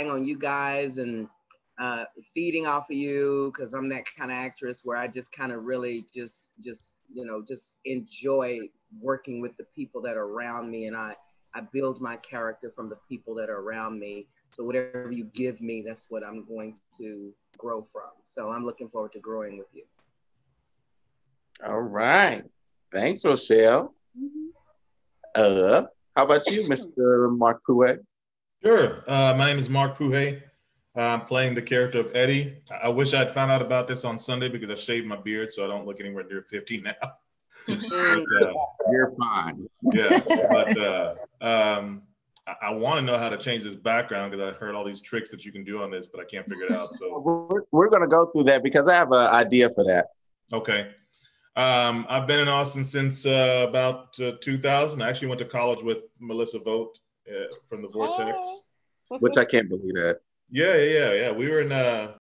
relying on you guys and uh, feeding off of you because I'm that kind of actress where I just kind of really just just you know just enjoy working with the people that are around me and I I build my character from the people that are around me. So whatever you give me, that's what I'm going to grow from. So I'm looking forward to growing with you. All right. Thanks, Rochelle. Mm-hmm. Uh, how about you, Mr. Mark Pouet? Sure. Uh, my name is Mark Pouet. I'm playing the character of Eddie. I wish I'd found out about this on Sunday because I shaved my beard, so I don't look anywhere near 50 now. but, uh, You're fine. Yeah, but uh, um, I, I want to know how to change this background because I heard all these tricks that you can do on this, but I can't figure it out. So we're, we're going to go through that because I have an idea for that. Okay. Um, I've been in Austin since uh, about uh, 2000. I actually went to college with Melissa Vogt uh, from the Vortex. Which I can't believe that. Yeah, yeah, yeah. We were in uh,